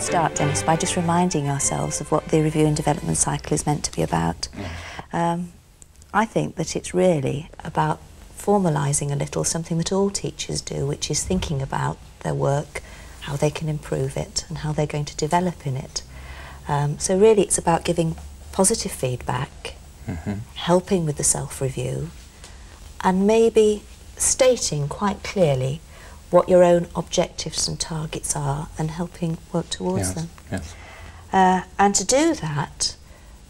Start, Dennis, by just reminding ourselves of what the review and development cycle is meant to be about. Um, I think that it's really about formalising a little something that all teachers do, which is thinking about their work, how they can improve it, and how they're going to develop in it. Um, so really it's about giving positive feedback, Mhm. helping with the self-review, and maybe stating quite clearly what your own objectives and targets are and helping work towards Yes, them. yes. Uh, and to do that,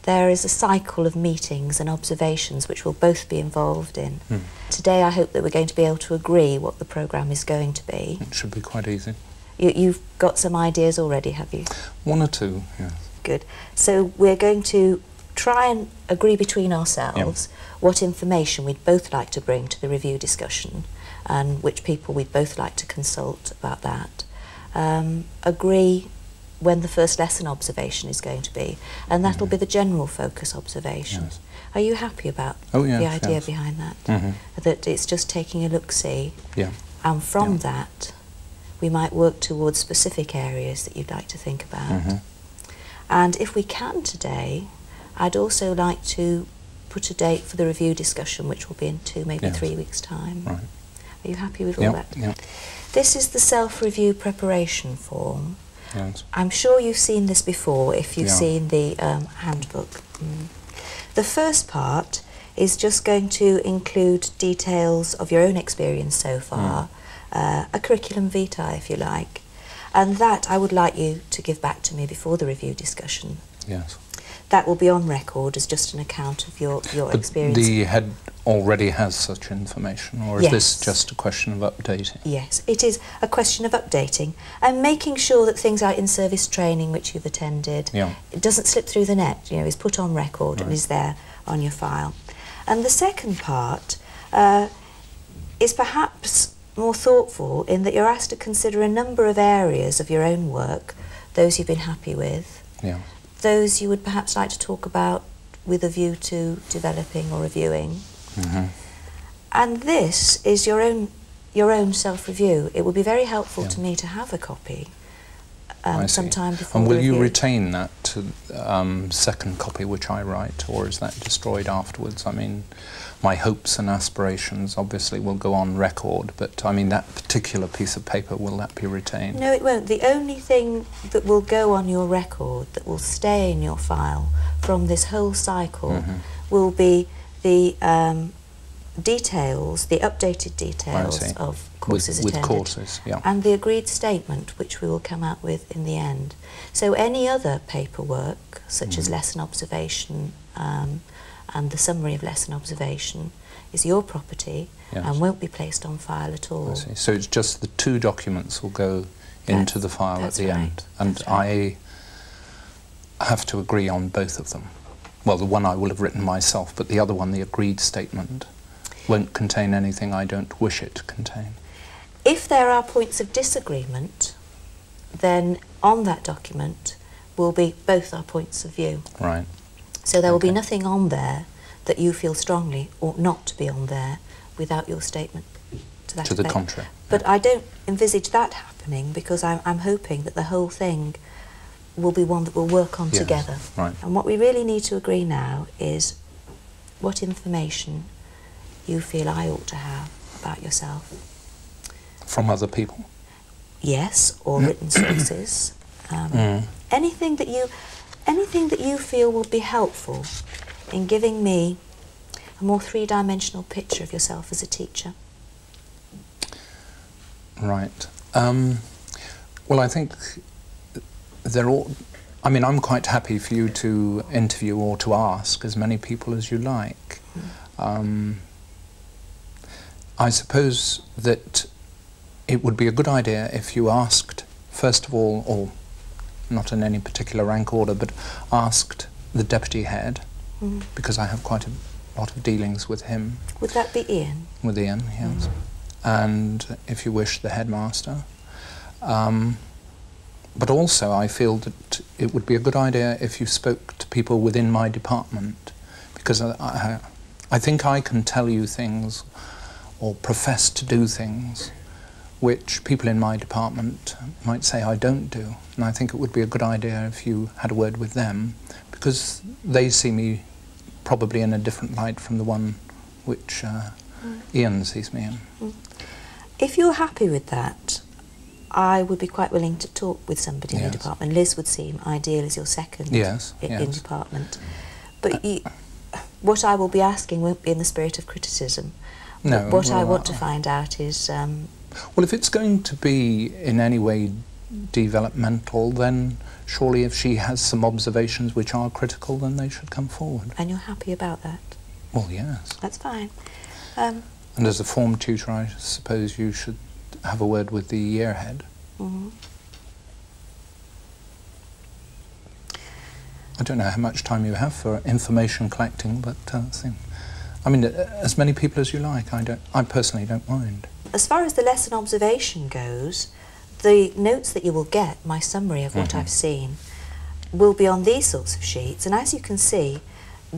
there is a cycle of meetings and observations which we'll both be involved in. Hmm. Today I hope that we're going to be able to agree what the programme is going to be. It should be quite easy. You, you've got some ideas already, have you? One or two, yes. Good. So we're going to try and agree between ourselves what information we'd both like to bring to the review discussion and which people we'd both like to consult about that. Um, agree when the first lesson observation is going to be, and that'll be the general focus observation. Yes. Are you happy about Oh, yes, the idea yes. behind that? Mhm. That it's just taking a look-see, Yeah. and from Yeah. that we might work towards specific areas that you'd like to think about. Mhm. And if we can today, I'd also like to put a date for the review discussion, which will be in two, maybe Yes. three weeks' time. Right. Are you happy with all Yeah, that? yeah, This is the self-review preparation form. yes. I'm sure you've seen this before if you've Yeah. seen the um, handbook. Mm. The first part is just going to include details of your own experience so far, uh, a curriculum vitae if you like, and that I would like you to give back to me before the review discussion. Yes. That will be on record as just an account of your, your But experience. the head already has such information, or is this just a question of updating? Yes, it is a question of updating and making sure that things like in-service training which you've attended, Yeah. it doesn't slip through the net, you know, is put on record and is there on your file. And the second part uh, is perhaps more thoughtful in that you're asked to consider a number of areas of your own work, those you've been happy with, Yeah. Those you would perhaps like to talk about with a view to developing or reviewing. hmm And this is your own your own self-review. It would be very helpful Yeah. to me to have a copy um, sometime before And will you retain that um, second copy which I write, or is that destroyed afterwards? I mean, my hopes and aspirations obviously will go on record, but I mean that particular piece of paper will that be retained? No, it won't. The only thing that will go on your record, that will stay in your file from this whole cycle, Mhm. will be the um, details, the updated details of courses with, with attended. courses, yeah. and the agreed statement, which we will come out with in the end. So any other paperwork, such as Mhm. lesson observation um, and the summary of lesson observation, is your property Yes. and won't be placed on file at all. So it's just the two documents will go into the file at the right. end, and right. I have to agree on both of them. Well, the one I will have written myself, but the other one, the agreed statement, won't contain anything I don't wish it to contain. If there are points of disagreement, then on that document will be both our points of view. Right. So there will be nothing on there that you feel strongly ought not to be on there without your statement to that To the contrary. But I don't envisage that happening because I'm, I'm hoping that the whole thing will be one that we'll work on Yes, together. right. And what we really need to agree now is what information you feel I ought to have about yourself. From other people. Yes, or written sources. Um, Mm. Anything that you, anything that you feel will be helpful in giving me a more three-dimensional picture of yourself as a teacher. Right. Um, well, I think they're all. I mean, I'm quite happy for you to interview or to ask as many people as you like. Um, I suppose that it would be a good idea if you asked, first of all, or not in any particular rank order, but asked the deputy head, Mm. because I have quite a lot of dealings with him Would that be Ian? with Ian, yes. And if you wish, the headmaster. Um, but also, I feel that it would be a good idea if you spoke to people within my department, because I, I, I think I can tell you things or profess to do things which people in my department might say I don't do. And I think it would be a good idea if you had a word with them because they see me probably in a different light from the one which uh, mm. Ian sees me in. Mm. If you're happy with that, I would be quite willing to talk with somebody yes. in the department. Liz would seem ideal as your second yes, in, yes. in department. But uh, you, what I will be asking won't be in the spirit of criticism. No, what well, I want to find out is... Um, well, if it's going to be in any way developmental, then surely if she has some observations which are critical, then they should come forward. And you're happy about that? Well, yes. That's fine. Um, and as a form tutor, I suppose you should have a word with the year head. Mm -hmm. I don't know how much time you have for information collecting, but uh, I mean, as many people as you like. I don't. I personally don't mind. As far as the lesson observation goes, the notes that you will get, my summary of what mm -hmm. I've seen, will be on these sorts of sheets. And as you can see,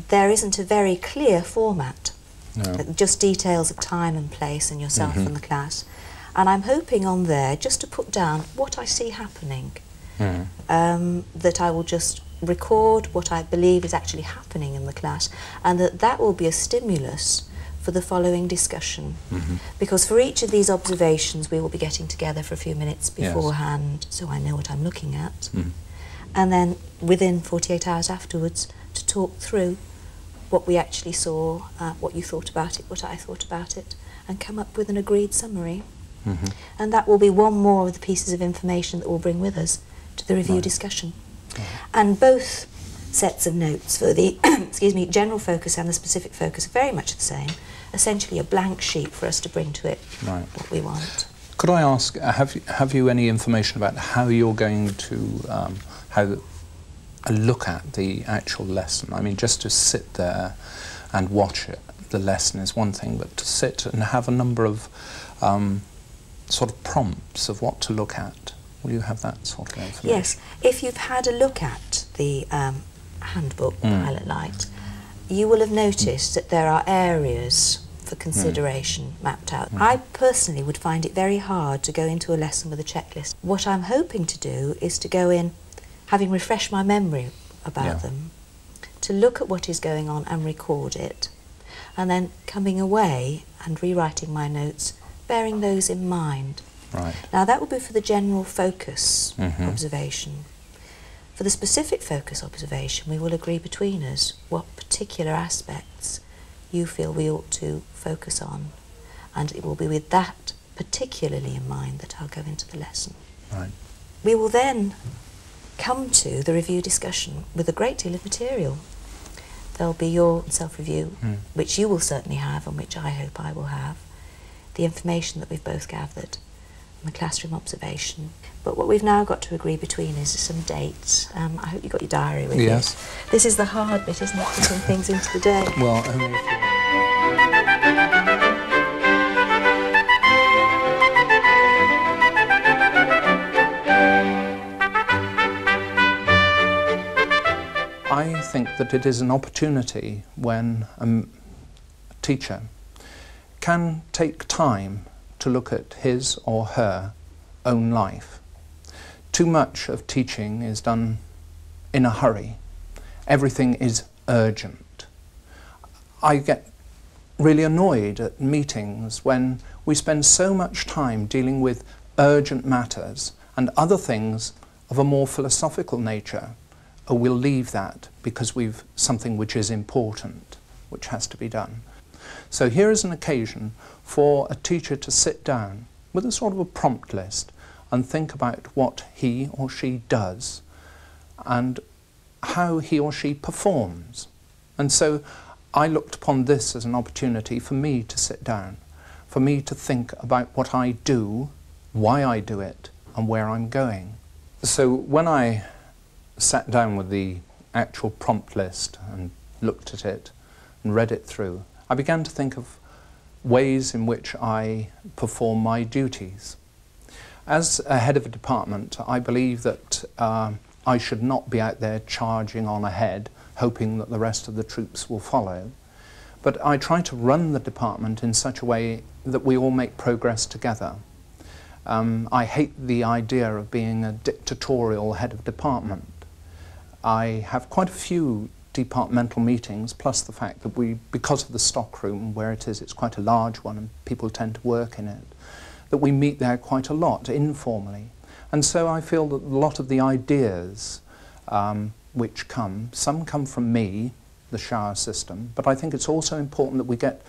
there isn't a very clear format. No. Just details of time and place and yourself mm -hmm. and the class. And I'm hoping on there just to put down what I see happening. Mm. Um, that I will just record what I believe is actually happening in the class and that that will be a stimulus for the following discussion. Mm -hmm. Because for each of these observations we will be getting together for a few minutes beforehand yes. so I know what I'm looking at. Mm. And then within 48 hours afterwards to talk through what we actually saw, uh, what you thought about it, what I thought about it, and come up with an agreed summary. Mm -hmm. And that will be one more of the pieces of information that we'll bring with us to the review right. discussion. And both sets of notes for the excuse me general focus and the specific focus are very much the same. Essentially a blank sheet for us to bring to it right. what we want. Could I ask, uh, have you, have you any information about how you're going to, um, how a look at the actual lesson? I mean, just to sit there and watch it, the lesson is one thing, but to sit and have a number of um, sort of prompts of what to look at Will you have that sort of information? Yes. If you've had a look at the um, handbook, mm. Pilot Light, you will have noticed that there are areas for consideration mm. mapped out. Mm. I personally would find it very hard to go into a lesson with a checklist. What I'm hoping to do is to go in, having refreshed my memory about yeah. them, to look at what is going on and record it, and then coming away and rewriting my notes, bearing those in mind. Right. Now that would be for the general focus mm -hmm. observation. For the specific focus observation, we will agree between us what particular aspects you feel we ought to focus on, and it will be with that particularly in mind that I'll go into the lesson. Right. We will then come to the review discussion with a great deal of material. There'll be your self-review, mm. which you will certainly have and which I hope I will have, the information that we've both gathered, the classroom observation. But what we've now got to agree between is some dates. Um, I hope you got your diary with yes. you. This is the hard bit, isn't it, putting things into the day? Well. I think that it is an opportunity when a teacher can take time to look at his or her own life. Too much of teaching is done in a hurry. Everything is urgent. I get really annoyed at meetings when we spend so much time dealing with urgent matters and other things of a more philosophical nature. Or we'll leave that because we've something which is important, which has to be done. So here is an occasion for a teacher to sit down with a sort of a prompt list and think about what he or she does and how he or she performs. And so I looked upon this as an opportunity for me to sit down, for me to think about what I do, why I do it, and where I'm going. So when I sat down with the actual prompt list and looked at it and read it through, I began to think of ways in which I perform my duties. As a head of a department, I believe that uh, I should not be out there charging on ahead, hoping that the rest of the troops will follow. But I try to run the department in such a way that we all make progress together. Um, I hate the idea of being a dictatorial head of department. I have quite a few departmental meetings, plus the fact that we, because of the stockroom where it is, it's quite a large one and people tend to work in it, that we meet there quite a lot informally. And so I feel that a lot of the ideas um, which come, some come from me, the shower system, but I think it's also important that we get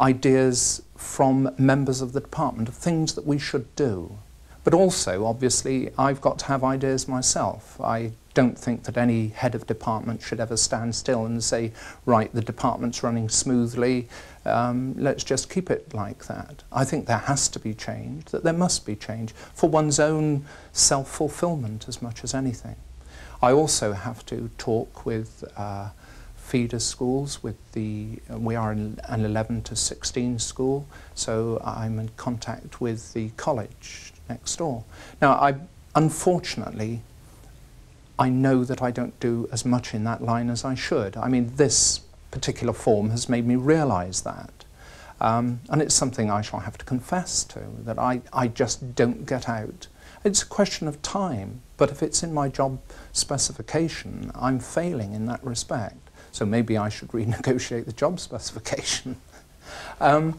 ideas from members of the department of things that we should do. But also, obviously, I've got to have ideas myself. I don't think that any head of department should ever stand still and say, right, the department's running smoothly, um, let's just keep it like that. I think there has to be change, that there must be change for one's own self-fulfillment as much as anything. I also have to talk with uh, feeder schools with the, uh, we are an 11 to 16 school, so I'm in contact with the college next door. Now, I, unfortunately, I know that I don't do as much in that line as I should. I mean, this particular form has made me realise that. Um, and it's something I shall have to confess to, that I, I just don't get out. It's a question of time, but if it's in my job specification, I'm failing in that respect. So maybe I should renegotiate the job specification. um,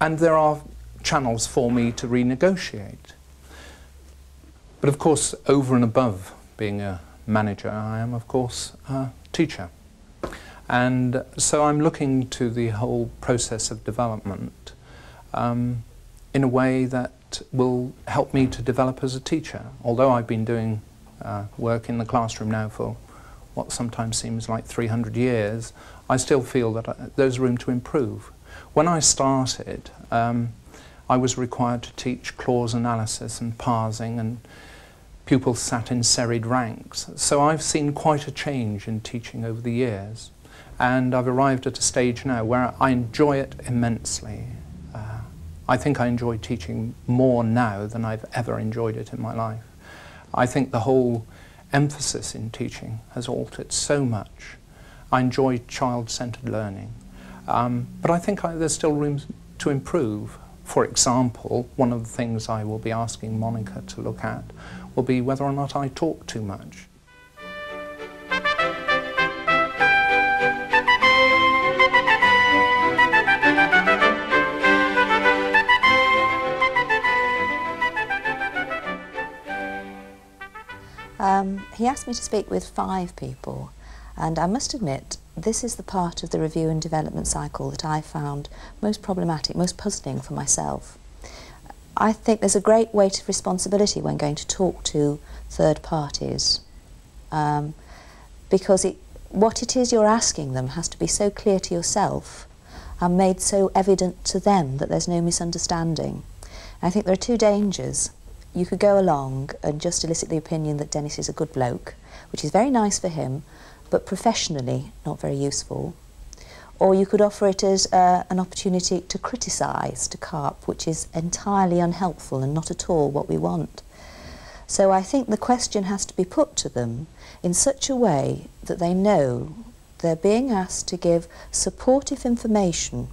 and there are channels for me to renegotiate. But of course, over and above being a manager, I am of course a teacher. And so I'm looking to the whole process of development um, in a way that will help me to develop as a teacher. Although I've been doing uh, work in the classroom now for what sometimes seems like 300 years, I still feel that I, uh, there's room to improve. When I started, um, I was required to teach clause analysis and parsing and pupils sat in serried ranks. So I've seen quite a change in teaching over the years and I've arrived at a stage now where I enjoy it immensely. Uh, I think I enjoy teaching more now than I've ever enjoyed it in my life. I think the whole emphasis in teaching has altered so much. I enjoy child-centered learning. Um, but I think I, there's still room to improve. For example, one of the things I will be asking Monica to look at will be whether or not I talk too much. Um, he asked me to speak with five people, and I must admit, this is the part of the review and development cycle that I found most problematic, most puzzling for myself. I think there's a great weight of responsibility when going to talk to third parties, um, because it, what it is you're asking them has to be so clear to yourself and made so evident to them that there's no misunderstanding. I think there are two dangers you could go along and just elicit the opinion that Dennis is a good bloke, which is very nice for him, but professionally not very useful. Or you could offer it as uh, an opportunity to criticise, to carp, which is entirely unhelpful and not at all what we want. So I think the question has to be put to them in such a way that they know they're being asked to give supportive information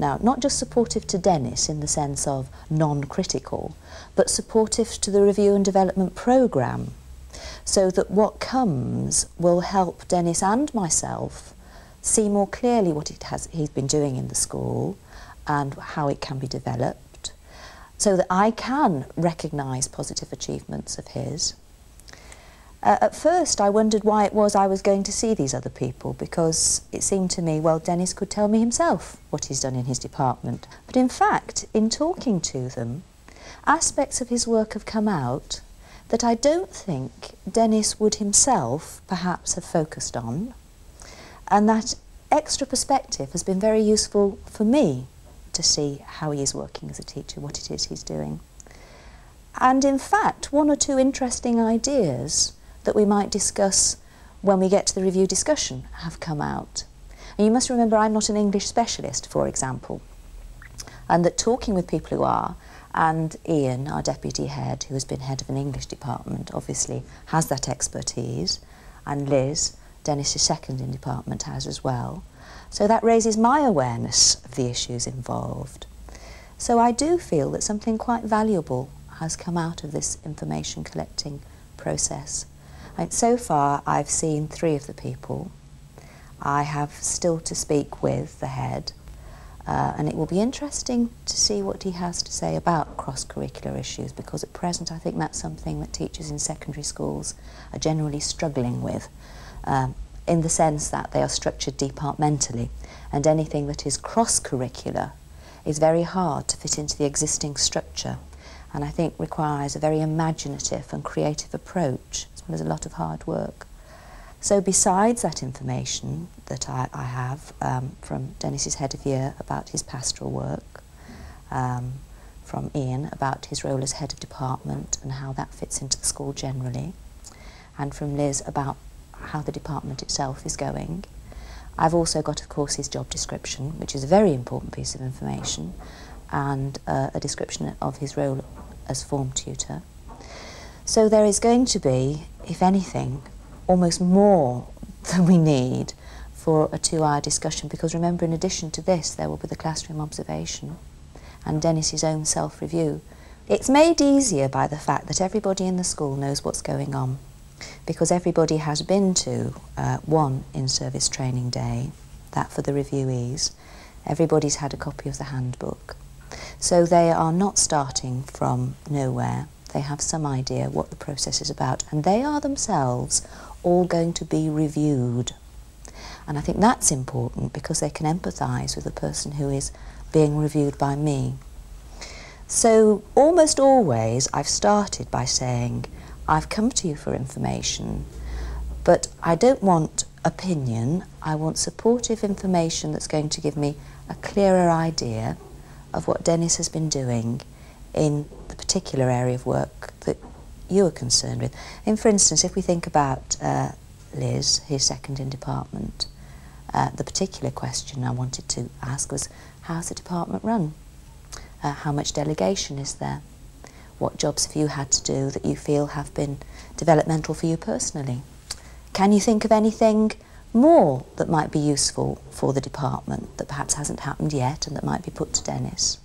now, not just supportive to Dennis in the sense of non-critical, but supportive to the review and development programme, so that what comes will help Dennis and myself see more clearly what it has, he's been doing in the school and how it can be developed, so that I can recognise positive achievements of his uh, at first, I wondered why it was I was going to see these other people because it seemed to me, well, Dennis could tell me himself what he's done in his department. But in fact, in talking to them, aspects of his work have come out that I don't think Dennis would himself perhaps have focused on, and that extra perspective has been very useful for me to see how he is working as a teacher, what it is he's doing. And in fact, one or two interesting ideas that we might discuss when we get to the review discussion have come out. And you must remember I'm not an English specialist, for example, and that talking with people who are, and Ian, our deputy head, who has been head of an English department, obviously has that expertise, and Liz, Dennis's second in department, has as well. So that raises my awareness of the issues involved. So I do feel that something quite valuable has come out of this information collecting process. And so far, I've seen three of the people. I have still to speak with the head, uh, and it will be interesting to see what he has to say about cross-curricular issues because at present I think that's something that teachers in secondary schools are generally struggling with um, in the sense that they are structured departmentally. And anything that is cross-curricular is very hard to fit into the existing structure. And I think requires a very imaginative and creative approach. As well as a lot of hard work. So besides that information that I, I have um, from Dennis's head of year about his pastoral work, um, from Ian about his role as head of department and how that fits into the school generally, and from Liz about how the department itself is going. I've also got, of course, his job description, which is a very important piece of information, and uh, a description of his role as form tutor. So there is going to be, if anything, almost more than we need for a two-hour discussion because remember in addition to this there will be the classroom observation and Dennis's own self-review. It's made easier by the fact that everybody in the school knows what's going on because everybody has been to uh, one in-service training day, that for the reviewees. Everybody's had a copy of the handbook. So they are not starting from nowhere. They have some idea what the process is about and they are themselves all going to be reviewed. And I think that's important because they can empathise with the person who is being reviewed by me. So almost always I've started by saying, I've come to you for information, but I don't want opinion, I want supportive information that's going to give me a clearer idea of what Dennis has been doing in the particular area of work that you are concerned with. And for instance, if we think about uh, Liz, his second in department, uh, the particular question I wanted to ask was, how's the department run? Uh, how much delegation is there? What jobs have you had to do that you feel have been developmental for you personally? Can you think of anything more that might be useful for the department that perhaps hasn't happened yet and that might be put to Dennis?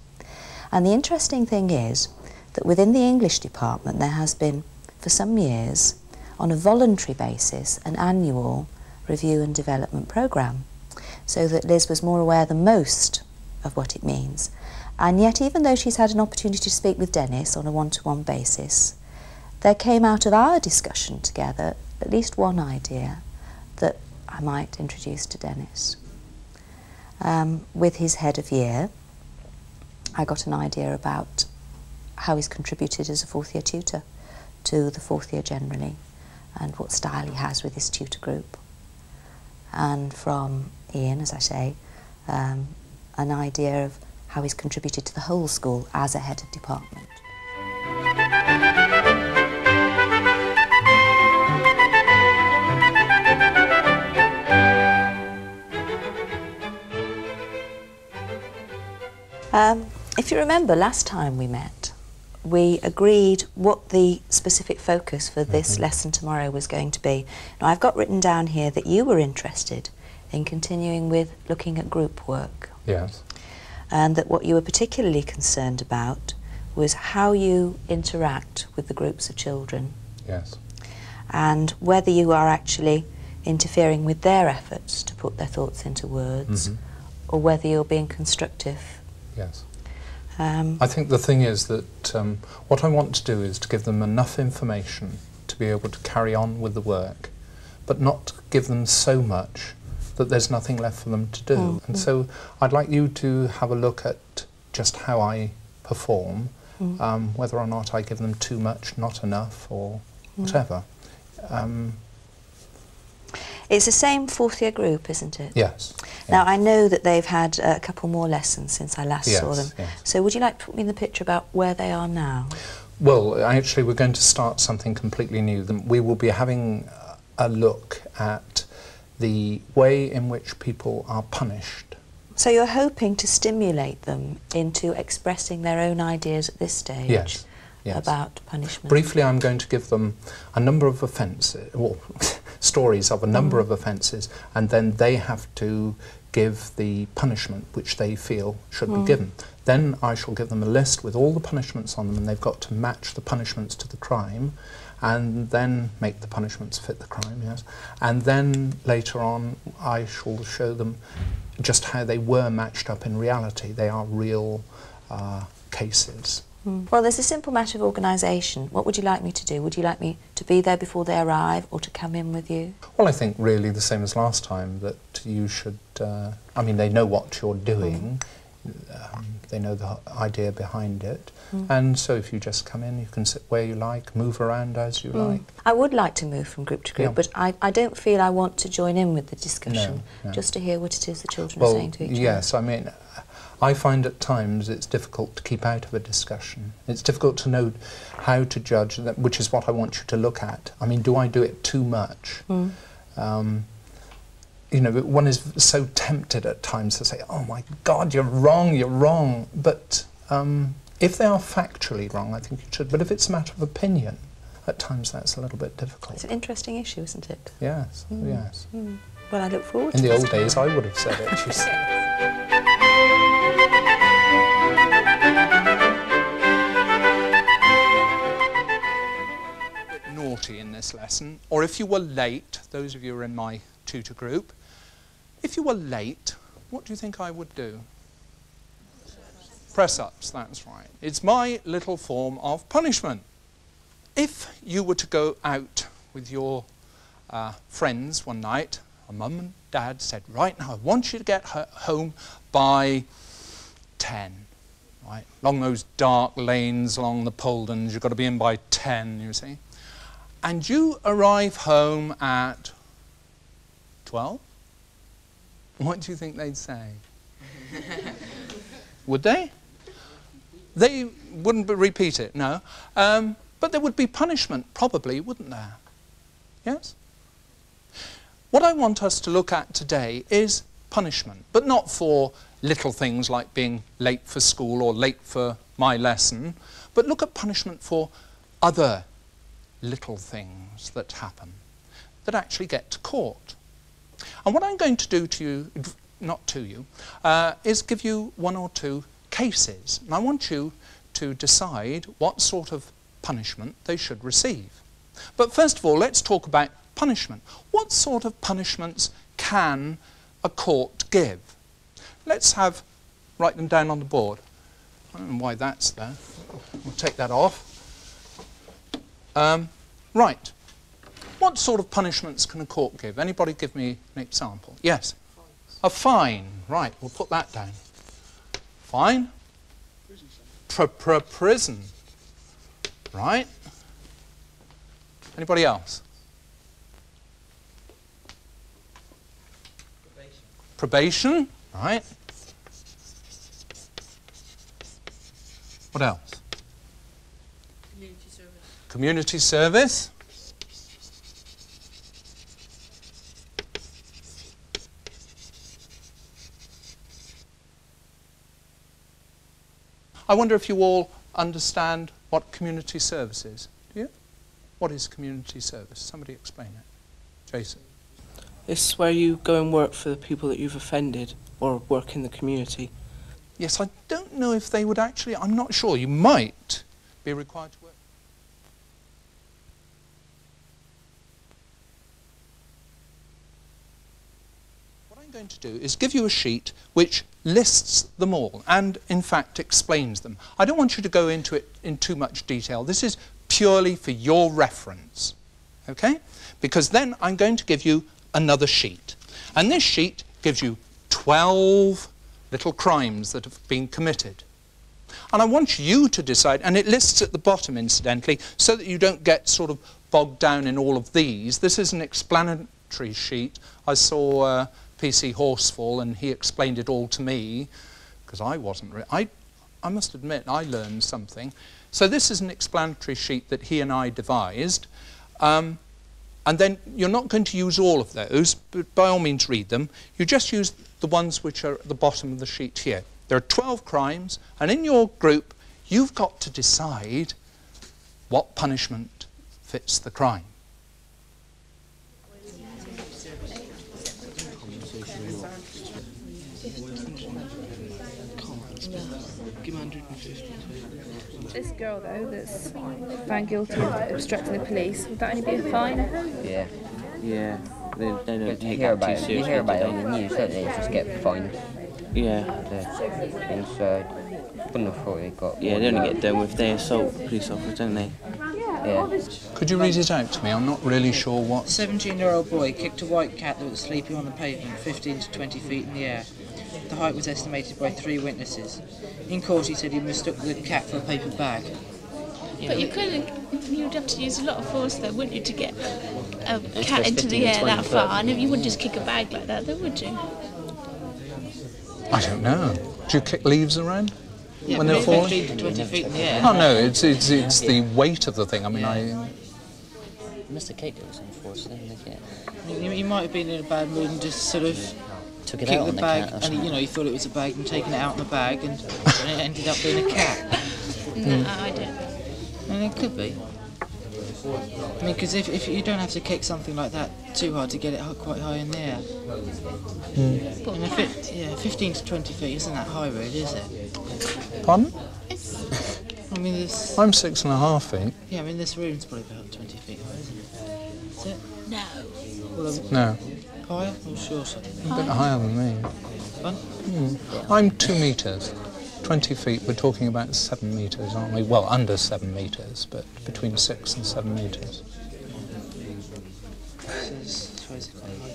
And the interesting thing is that within the English department there has been, for some years, on a voluntary basis, an annual review and development programme, so that Liz was more aware than most of what it means. And yet, even though she's had an opportunity to speak with Dennis on a one-to-one -one basis, there came out of our discussion together at least one idea that I might introduce to Dennis. Um, with his head of year, I got an idea about how he's contributed as a fourth year tutor to the fourth year generally and what style he has with his tutor group. And from Ian, as I say, um, an idea of how he's contributed to the whole school as a head of department. Um, if you remember last time we met, we agreed what the specific focus for this mm -hmm. lesson tomorrow was going to be. Now I've got written down here that you were interested in continuing with looking at group work. Yes. And that what you were particularly concerned about was how you interact with the groups of children. Yes. And whether you are actually interfering with their efforts to put their thoughts into words mm -hmm. or whether you're being constructive. Yes. Um, I think the thing is that um, what I want to do is to give them enough information to be able to carry on with the work, but not give them so much that there's nothing left for them to do. Mm -hmm. And so I'd like you to have a look at just how I perform, mm. um, whether or not I give them too much, not enough, or mm. whatever. Um, it's the same fourth year group, isn't it? Yes. Now, I know that they've had a couple more lessons since I last yes, saw them. Yes. So would you like to put me in the picture about where they are now? Well, actually, we're going to start something completely new. We will be having a look at the way in which people are punished. So you're hoping to stimulate them into expressing their own ideas at this stage? Yes. Yes. about punishment? Briefly, I'm going to give them a number of offences, well, stories of a number mm. of offences, and then they have to give the punishment which they feel should be mm. given. Then I shall give them a list with all the punishments on them, and they've got to match the punishments to the crime, and then make the punishments fit the crime, yes. And then later on, I shall show them just how they were matched up in reality. They are real uh, cases. Well, there's a simple matter of organisation. What would you like me to do? Would you like me to be there before they arrive or to come in with you? Well, I think really the same as last time that you should. Uh, I mean, they know what you're doing. Um, they know the idea behind it, and so if you just come in, you can sit where you like, move around as you like. I would like to move from group to group, Yeah. but I, I don't feel I want to join in with the discussion, No, no. just to hear what it is the children are saying to each other. yes, I mean, I find at times it's difficult to keep out of a discussion. It's difficult to know how to judge that, which is what I want you to look at. I mean, do I do it too much? other. Um, you know, one is so tempted at times to say, "Oh my God, you're wrong, you're wrong." But um, if they are factually wrong, I think you should. But if it's a matter of opinion, at times that's a little bit difficult. It's an interesting issue, isn't it? Yes, Mm. yes. Mm. Well, I look forward In to the it. old days, I would have said it. you naughty in this lesson, or if you were late, those of you who are in my tutor group, if you were late, what do you think I would do? Press ups, that's right. It's my little form of punishment. If you were to go out with your uh, friends one night, a mum and dad said, Right now, I want you to get home by 10. Right? Along those dark lanes along the Poldens, you've got to be in by 10, you see. And you arrive home at 12? What do you think they'd say? would they? They wouldn't repeat it, no. Um, but there would be punishment, probably, wouldn't there? Yes? What I want us to look at today is punishment, but not for little things like being late for school or late for my lesson, but look at punishment for other little things that happen that actually get to court. And what I'm going to do to you, not to you, uh, is give you one or two cases. And I want you to decide what sort of punishment they should receive. But first of all, let's talk about punishment. What sort of punishments can a court give? Let's have, write them down on the board. I don't know why that's there. We'll take that off. Um, right. What sort of punishments can a court give? Anybody give me an example? Yes? A fine. Right, we'll put that down. Fine? Pr- pr- prison. Right? Anybody else? Probation. Right. What else? Community service. Community service. I wonder if you all understand what community service is. Do you? What is community service? Somebody explain it. Jason. It's where you go and work for the people that you've offended or work in the community. Yes, I don't know if they would actually, I'm not sure. You might be required to work. What I'm going to do is give you a sheet which lists them all and, in fact, explains them. I don't want you to go into it in too much detail. This is purely for your reference, okay? Because then I'm going to give you another sheet. And this sheet gives you 12 little crimes that have been committed. And I want you to decide, and it lists at the bottom, incidentally, so that you don't get sort of bogged down in all of these. This is an explanatory sheet. I saw uh, PC Horsefall, and he explained it all to me, because I wasn't. I, I must admit, I learned something. So this is an explanatory sheet that he and I devised. Um, and then you're not going to use all of those, but by all means read them. You just use the ones which are at the bottom of the sheet here. There are 12 crimes, and in your group, you've got to decide what punishment fits the crime. Give me 150. This girl though that's found guilty of obstructing the police, would that only be a fine? Yeah. Yeah, they, they don't You take hear that too about it. You seriously. hear about do it on the news, don't they? They just get fined. they? Yeah, The things. So, wouldn't have thought they got. yeah, they only get done if they assault police officers, don't they? Yeah. Could you read it out to me? I'm not really sure what. 17 year old boy kicked a white cat that was sleeping on the pavement 15 to 20 feet in the air. The height was estimated by three witnesses. In court, he said he mistook the cat for a paper bag. But you couldn't. You'd have to use a lot of force, though, wouldn't you, to get a It's cat into the air 20 that foot. far? And you wouldn't just kick a bag like that, though, would you? I don't know. Do you kick leaves around Yeah, when they're falling? 15 20 feet in the air. Oh no, it's it's it's the weight of the thing. I mean, I. Mr. Kate did some force, didn't they? He, he might have been in a bad mood and just sort of Took it kicked out the on the bag, cat and he, you know he thought it was a bag and taken it out in the bag, and, and it ended up being a cat. No, I don't. And it could be. I mean, because if, if you don't have to kick something like that too hard to get it quite high in the air. And if it, yeah, 15 to 20 feet isn't that high, really, is it? Pardon? I mean, this. I'm six and a half feet. Yeah, I mean, this room's probably about 20 feet high, isn't it? Is it? No. Well, um, No, higher? I'm sure so. a bit higher than me. Fun? Hmm. I'm two meters. 20 feet, we're talking about seven meters, aren't we? Well, under seven meters, but between six and seven meters. This is- I suppose it's quite high.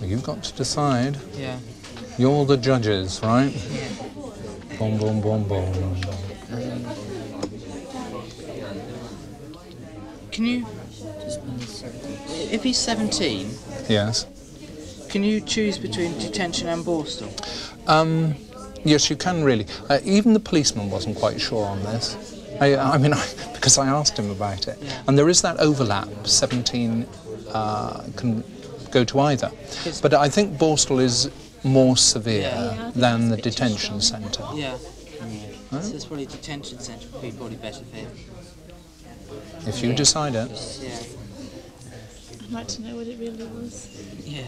Well, you've got to decide. Yeah. You're the judges, right? Yeah. Boom, boom, boom, boom. Can you. If he's 17, Yes. can you choose between detention and Borstal? Um, yes, you can really. Uh, even the policeman wasn't quite sure on this. I, I mean, I, because I asked him about it. Yeah. And there is that overlap. 17 uh, can go to either. Yes. But I think Borstal is more severe Yeah. Than the detention centre. Yeah. So it's probably detention centre would be probably better for him. If you decide it. Yeah. I'd like to know what it really was. Yeah.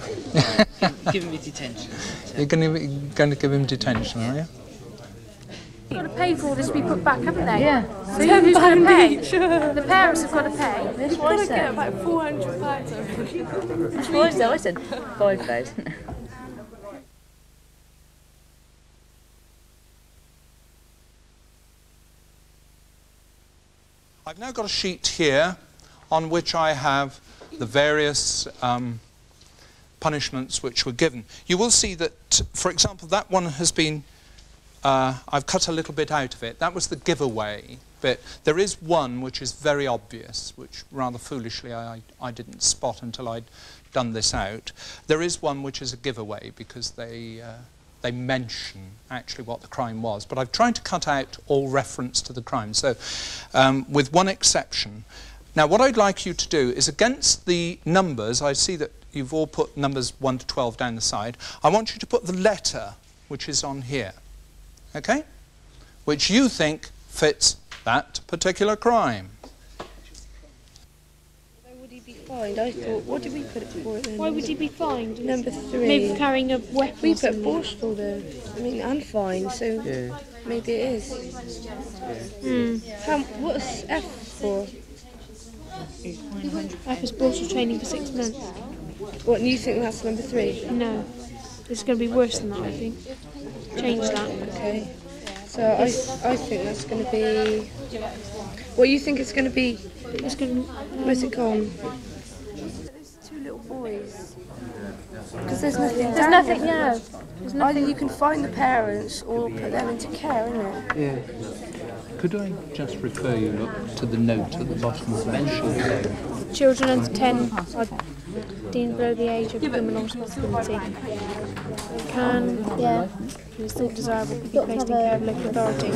Give him detention. You're going to, going to give him detention, are you? You've got to pay for all this to be put back, haven't they? Yeah. So who's going to pay? The parents have got to pay. That's what I said. about 400 pounds That's what I said. I said I've now got a sheet here on which I have the various um, punishments which were given. You will see that, for example, that one has been, uh, I've cut a little bit out of it. That was the giveaway bit. There is one which is very obvious, which rather foolishly I, I didn't spot until I'd done this out. There is one which is a giveaway because they, uh, they mention actually what the crime was. But I've tried to cut out all reference to the crime. So, um, with one exception. Now, what I'd like you to do is against the numbers, I see that you've all put numbers 1 to 12 down the side. I want you to put the letter which is on here, okay? Which you think fits that particular crime. Why would he be fined? I thought, what did we put it for then? Why would he be fined? Number three. Maybe carrying a weapon. we put something. forceful there. I mean, and fined, so maybe it is. Hmm. How, what's F for? F is Borstal training for six months. What, and you think that's number three? No. It's going to be worse than that, I think. Change that. Okay. So I, I think that's going to be. What you think it's going to be? It's going to Where's it gone? There's two little boys. Because there's nothing. There's nothing, yeah. There's Either you can find the parents or put them into care, isn't it? Yeah. Could I just refer you look, to the note at the bottom of the sheet? Children under 10 are deemed below the age of criminal responsibility. Can, yeah, it is thought desirable to be placed in care of local authority.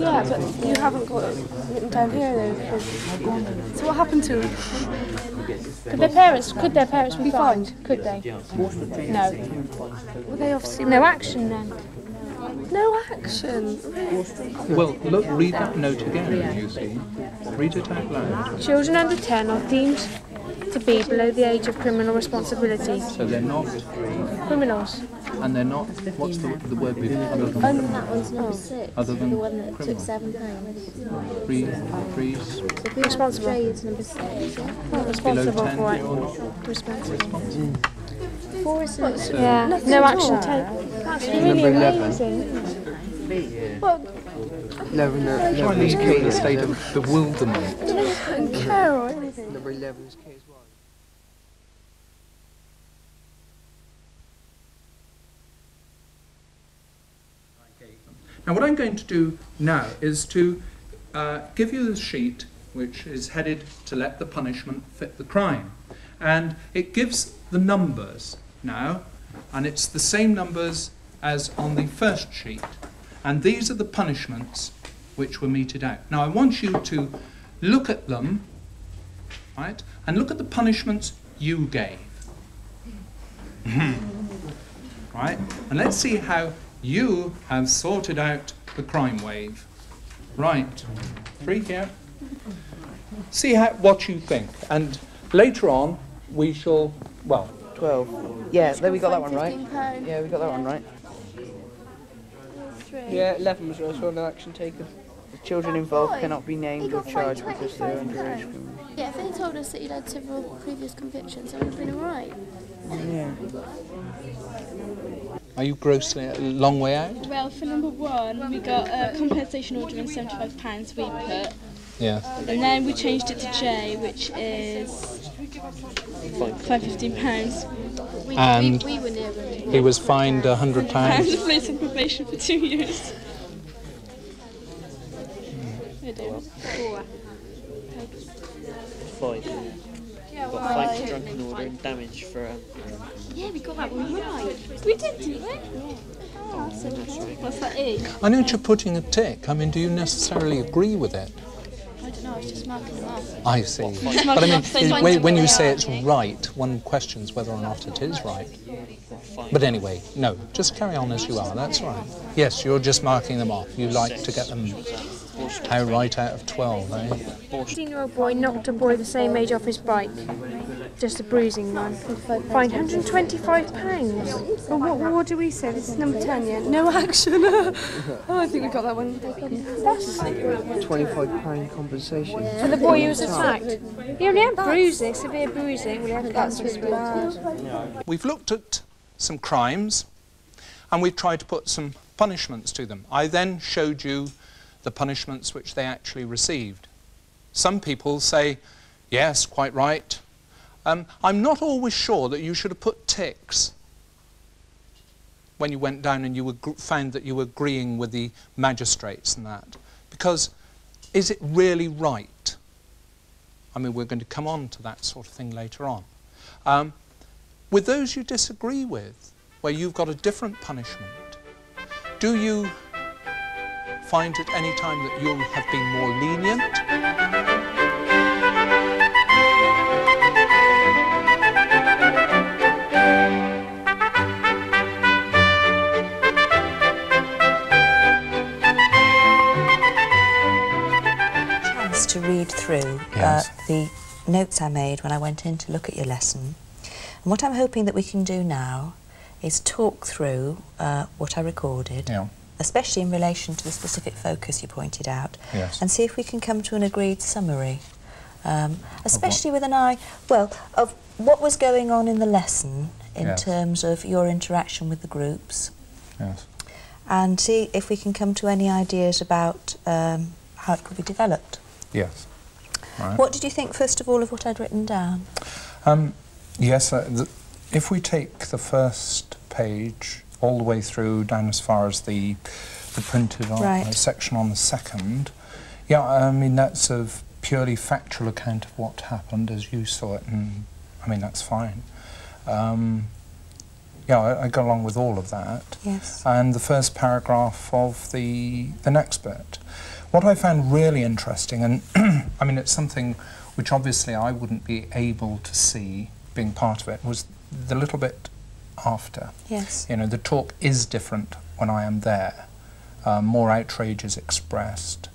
Yeah, but you haven't got it written down here though. So what happened to them? Could their parents, could their parents be fined? Could they? No. Well, they obviously No action then. no action. Well, look, read that note again, you see. Read it out loud. Children under 10 are deemed to be below the age of criminal responsibility. So they're not, Criminals. And they're not, what's the, the word before, other than, Um, that one's number six. other than The one that criminal? took seven pounds. Three, threes, Responsible. Is number six. Not below responsible 10, for you're it. Responsible. Four is Yeah. Nothing No action all. taken. That's really Number 11. amazing. Well, Eleven, uh, trying eleven to is indicate K. a state of bewilderment. couldn't care or anything. Number eleven is K as well. Now what I'm going to do now is to uh, give you the sheet which is headed to let the punishment fit the crime. And it gives the numbers now, and it's the same numbers as on the first sheet. And these are the punishments which were meted out. Now I want you to look at them, right, and look at the punishments you gave. right? And let's see how you have sorted out the crime wave. Right. Three here. See how, what you think. And later on, we shall, well, 12. Yeah, there we got that one right. Yeah, we got that one right. Yeah, 11 was also an action taken. The children involved cannot be named or charged because they're underage. Yeah, if they told us that he'd had several previous convictions, it would have been alright. Yeah. Are you grossly a long way out? Well, for number one, we got a compensation order and £75 we put. Yes. And then we changed it to J, which is £515. We, And we, we were near him. He was fined a hundred And pounds. placed on probation for two years. Hmm. Four. Five. Got five drunken order and damage for um, Yeah, we got that one right. We did, didn't we? What's that E? I know you're putting a tick. I mean, do you necessarily agree with it? I don't know, I was just marking them off. I see. Just But I mean, off the same when, when you say it's right, one questions whether or not it is right. But anyway, no, just carry on as you are. That's right. Yes, you're just marking them off. You like to get them how right out of 12, eh? 16 year old boy knocked a boy the same age off his bike. Just a bruising one. Fine, £125. Well, what, what do we say? This is number 10, yeah? No action. oh, I think we got that one. That's Twenty-five pound compensation. For the boy who was attacked. He only had bruising, severe bruising. We had to that's really bad. We've looked at some crimes and we've tried to put some punishments to them. I then showed you the punishments which they actually received. Some people say, yes, quite right. Um, I'm not always sure that you should have put ticks when you went down and you found that you were agreeing with the magistrates and that. Because is it really right? I mean, we're going to come on to that sort of thing later on. Um, with those you disagree with, where you've got a different punishment, do you find at any time that you'll have been more lenient? chance to read through Yes. uh, the notes I made when I went in to look at your lesson. And what I'm hoping that we can do now is talk through uh, what I recorded, Yeah. Especially in relation to the specific focus you pointed out, Yes. and see if we can come to an agreed summary. Um, especially with an eye, well, of what was going on in the lesson in Yes. terms of your interaction with the groups, Yes. and see if we can come to any ideas about um, how it could be developed. Yes. Right. What did you think, first of all, of what I'd written down? Um, yes, uh, if we take the first page all the way through down as far as the the printed on, Right. section on the second, yeah, I mean that's a purely factual account of what happened as you saw it, and I mean that's fine. Um, yeah, I, I go along with all of that. Yes. And the first paragraph of the the next bit. What I found really interesting, and I mean it's something which obviously I wouldn't be able to see being part of it, was the little bit after. Yes. You know, the talk is different when I am there. Um, more outrage is expressed.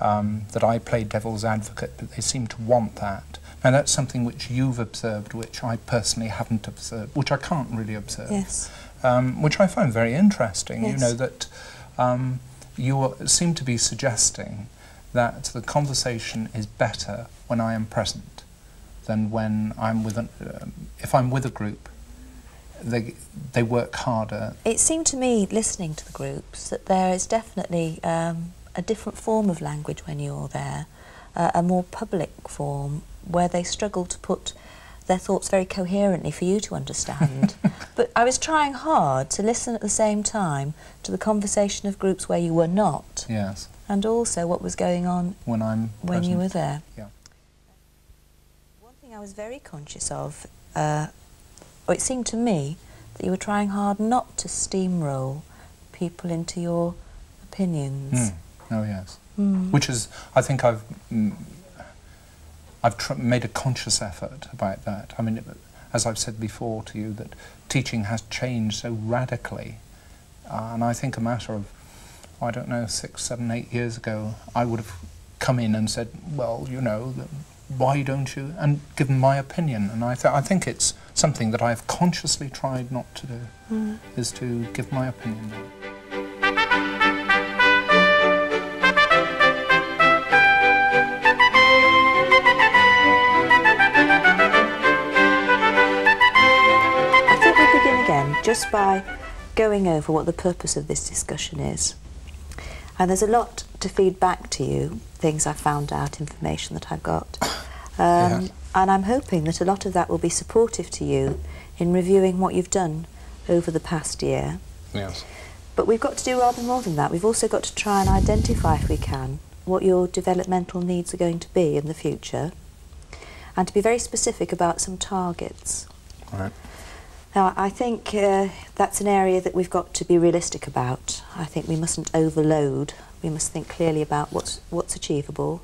Um, that I play devil's advocate, but they seem to want that. Now that's something which you've observed, which I personally haven't observed, which I can't really observe. Yes. Um, which I find very interesting. You know that um, you are- seem to be suggesting that the conversation is better when I am present than when I'm with an, um, if I'm with a group. They they work harder. It seemed to me, listening to the groups, that there is definitely um, a different form of language when you're there, uh, a more public form where they struggle to put their thoughts very coherently for you to understand. but I was trying hard to listen at the same time to the conversation of groups where you were not, Yes, and also what was going on when I'm when you were there. Yeah. One thing I was very conscious of, uh, or it seemed to me, that you were trying hard not to steamroll people into your opinions. Mm. Oh yes. Mm. Which is, I think I've mm, I've tr- made a conscious effort about that. I mean, it- as I've said before to you, that teaching has changed so radically, uh, and I think a matter of I don't know six, seven, eight years ago, I would have come in and said, well, you know. Why don't you? And given my opinion, and I, th- I think it's something that I've consciously tried not to do, Mm. is to give my opinion. I think we'd begin again just by going over what the purpose of this discussion is. And there's a lot to feed back to you, things I've found out, information that I've got. Um, Yeah. And I'm hoping that a lot of that will be supportive to you in reviewing what you've done over the past year. Yes. But we've got to do rather more than that. We've also got to try and identify, if we can, what your developmental needs are going to be in the future and to be very specific about some targets. Right. Now, I think uh, that's an area that we've got to be realistic about. I think we mustn't overload. We must think clearly about what's what's achievable.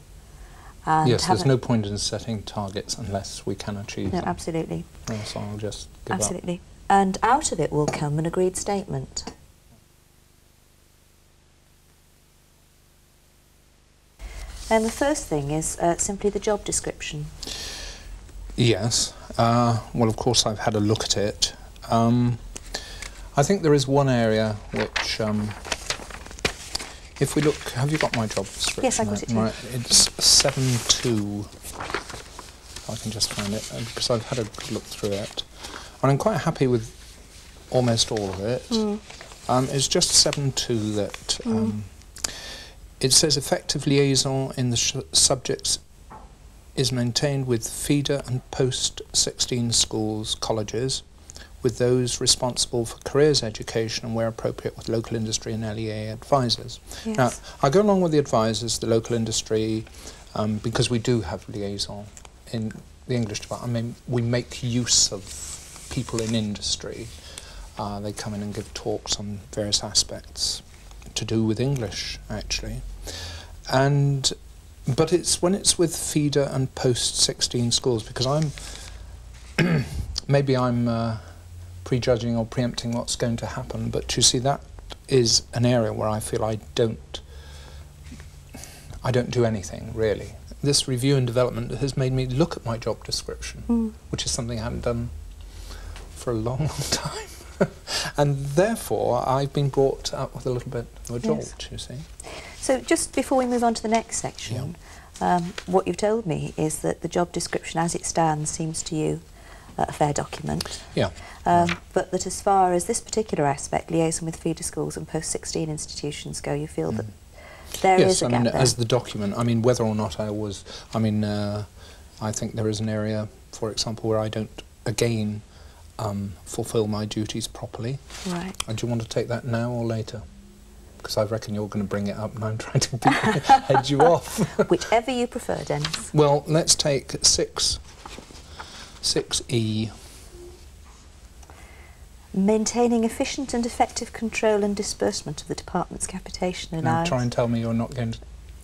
Yes, there's no point in setting targets unless we can achieve No, them. absolutely. Or else I'll just give up. Absolutely. And out of it will come an agreed statement. And the first thing is uh, simply the job description. Yes. Uh, well, of course, I've had a look at it. Um, I think there is one area which, um, if we look, have you got my job description? Yes, I've got it. Right, it's seven two. I can just find it uh, because I've had a good look through it, and I'm quite happy with almost all of it. Mm. Um, it's just seven two that Mm. um, it says effective liaison in the sh- subjects is maintained with feeder and post 16 schools, colleges, with those responsible for careers education and where appropriate with local industry and LEA advisors. Yes. Now, I go along with the advisors, the local industry, um, because we do have liaison in the English department. I mean, we make use of people in industry. Uh, they come in and give talks on various aspects to do with English, actually. And but it's when it's with feeder and post 16 schools because I'm maybe I'm uh, prejudging or preempting what's going to happen but you see that is an area where I feel I don't I don't do anything really this review and development has made me look at my job description Mm. which is something I haven't done for a long long time and therefore I've been brought up with a little bit of a Yes. jolt you see So just before we move on to the next section, um, what you've told me is that the job description as it stands seems to you a fair document. yeah Um, but that as far as this particular aspect, liaison with feeder schools and post-16 institutions go, you feel that there is yes, a I mean, there. as the document, I mean, whether or not I was, I mean, uh, I think there is an area, for example, where I don't, again, um, fulfil my duties properly. Right. Uh, do you want to take that now or later? Because I reckon you're going to bring it up and I'm trying to head you off. Whichever you prefer, Dennis. Well, let's take six, six E. Maintaining efficient and effective control and disbursement of the department's capitation Now allowance. try and tell me you're not going to.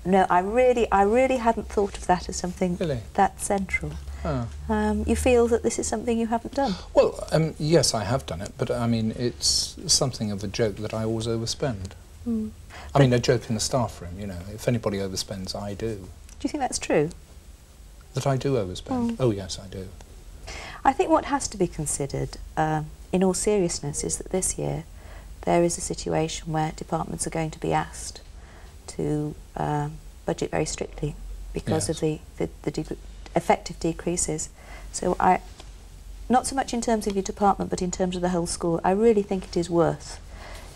No, I really, I really hadn't thought of that as something Really? that central. Oh. Um, you feel that this is something you haven't done. Well, um, yes, I have done it, but I mean, it's something of a joke that I always overspend. Mm. I mean, a joke in the staff room, you know. If anybody overspends, I do. Do you think that's true? That I do overspend? Mm. Oh, yes, I do. I think what has to be considered, um, in all seriousness, is that this year there is a situation where departments are going to be asked to um, budget very strictly because of the, the, the de- effective decreases. So I, not so much in terms of your department, but in terms of the whole school, I really think it is worth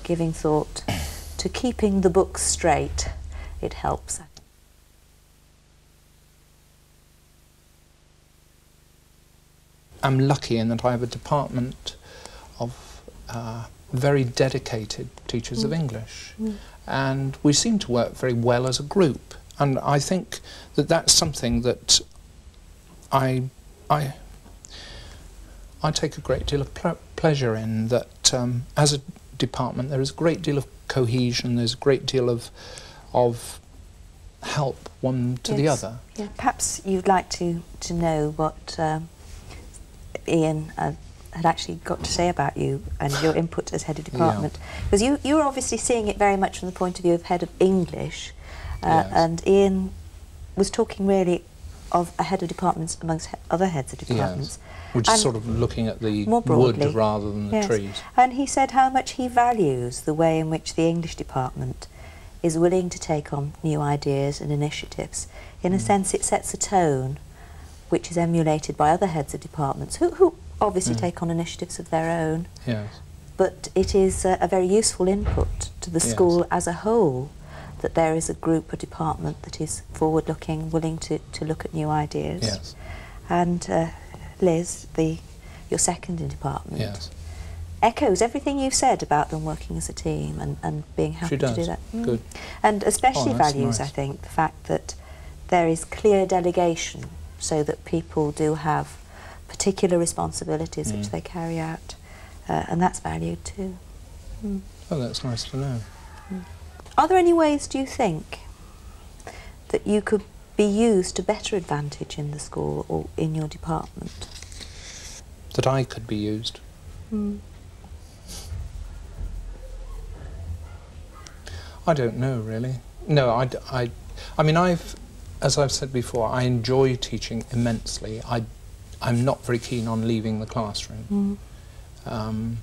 giving thought to keeping the books straight. It helps. I'm lucky in that I have a department of uh, very dedicated teachers of Mm. English. Mm. And we seem to work very well as a group. And I think that that's something that I, I, I take a great deal of ple- pleasure in, that um, as a department there is a great deal of cohesion, there's a great deal of, of help one to the other. Yeah. Perhaps you'd like to, to know what um, Ian uh, had actually got to say about you and your input as head of department. Because you, you were obviously seeing it very much from the point of view of head of English, uh, Yes. and Ian was talking really of a head of departments amongst he- other heads of departments. We're just sort of looking at the wood rather than the yes. trees. And he said how much he values the way in which the English department is willing to take on new ideas and initiatives. In a Mm. sense, it sets a tone which is emulated by other heads of departments who, who obviously Mm. take on initiatives of their own. Yes. But it is a, a very useful input to the Yes. school as a whole that there is a group, a department that is forward-looking, willing to, to look at new ideas. Yes. And uh, Liz, the your second in department, Yes. echoes everything you've said about them working as a team and, and being happy to do that. Mm. Good. And especially Oh, values, I think, the fact that there is clear delegation so that people do have particular responsibilities which Mm. they carry out. Uh, and that's valued too. Mm. Oh, that's nice to know. Are there any ways, do you think, that you could be used to better advantage in the school or in your department? That I could be used. Mm. I don't know really. No, I, I, I mean, I've, as I've said before, I enjoy teaching immensely. I, I'm not very keen on leaving the classroom. Mm. Um,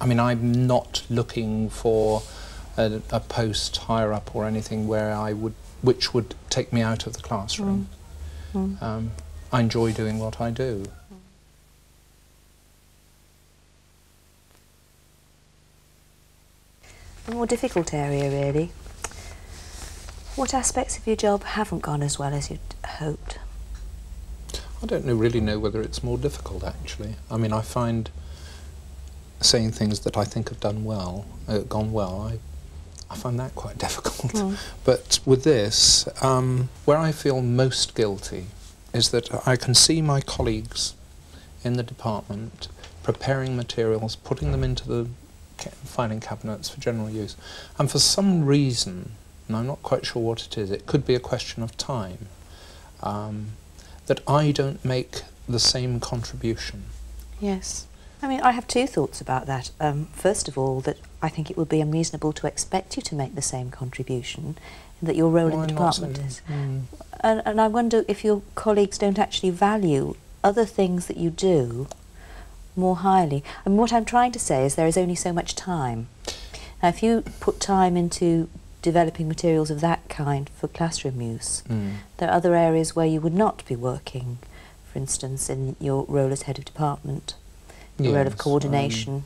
I mean, I'm not looking for a, a post higher up or anything where I would, which would take me out of the classroom. Mm. Um, I enjoy doing what I do. A more difficult area, really. What aspects of your job haven't gone as well as you'd hoped? I don't know, really know whether it's more difficult actually. I mean, I find saying things that I think have done well, uh, gone well, I, I find that quite difficult. Mm. But with this, um, where I feel most guilty is that I can see my colleagues in the department preparing materials, putting them into the filing cabinets for general use, and for some reason, and I'm not quite sure what it is, it could be a question of time, um, that I don't make the same contribution. Yes. I mean, I have two thoughts about that. Um, first of all, that I think it would be unreasonable to expect you to make the same contribution, that your role in the department is. Mm. And, and I wonder if your colleagues don't actually value other things that you do more highly. And what I'm trying to say is there is only so much time. Now, if you put time into developing materials of that kind for classroom use, Mm. there are other areas where you would not be working, for instance, in your role as head of department, your role of Yes, coordination.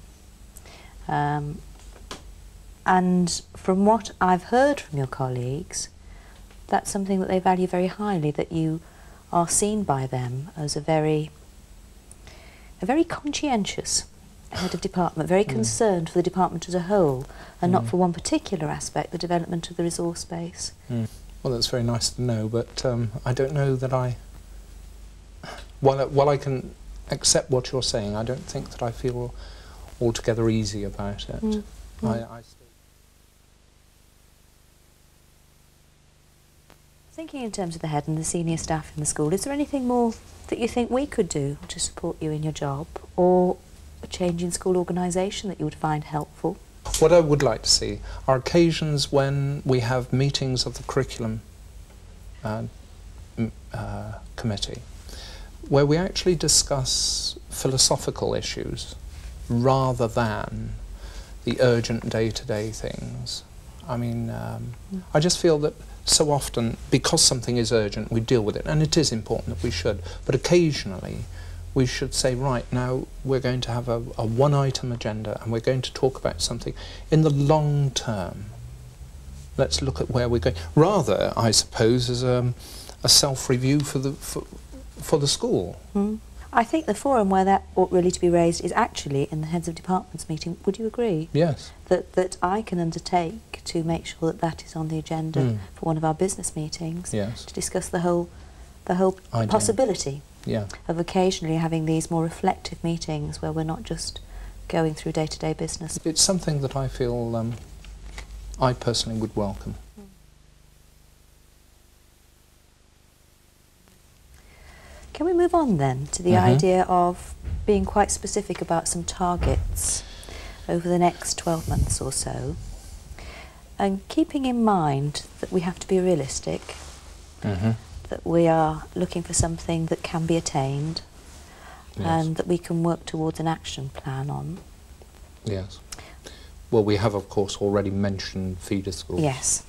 Um, and from what I've heard from your colleagues, that's something that they value very highly, that you are seen by them as a very, a very conscientious head of department, very Mm. concerned for the department as a whole, and not Mm. for one particular aspect, the development of the resource base. Mm. Well, that's very nice to know, but um, I don't know that I. While I, while I can accept what you're saying, I don't think that I feel altogether easy about it. Mm. I, Mm. I, Thinking in terms of the head and the senior staff in the school, is there anything more that you think we could do to support you in your job, or a change in school organisation that you would find helpful? what I would like to see are occasions when we have meetings of the curriculum uh, uh, committee where we actually discuss philosophical issues rather than the urgent day-to-day things. I mean, um, Mm. I just feel that so often, because something is urgent, we deal with it, and it is important that we should, but occasionally we should say, right, now we're going to have a, a one-item agenda and we're going to talk about something in the long term. Let's look at where we're going. Rather, I suppose, as a, a self-review for the, for, for the school. Mm. I think the forum where that ought really to be raised is actually in the heads of departments meeting. Would you agree? Yes. That that I can undertake to make sure that that is on the agenda Mm. for one of our business meetings Yes. to discuss the whole the whole possibility Yeah. of occasionally having these more reflective meetings where we're not just going through day-to-day business. It's something that I feel um, I personally would welcome. Can we move on then to the Mhm. idea of being quite specific about some targets over the next 12 months or so? And keeping in mind that we have to be realistic, Mm-hmm. That we are looking for something that can be attained and that we can work towards an action plan on. Yes. Well, we have, of course, already mentioned feeder schools. Yes.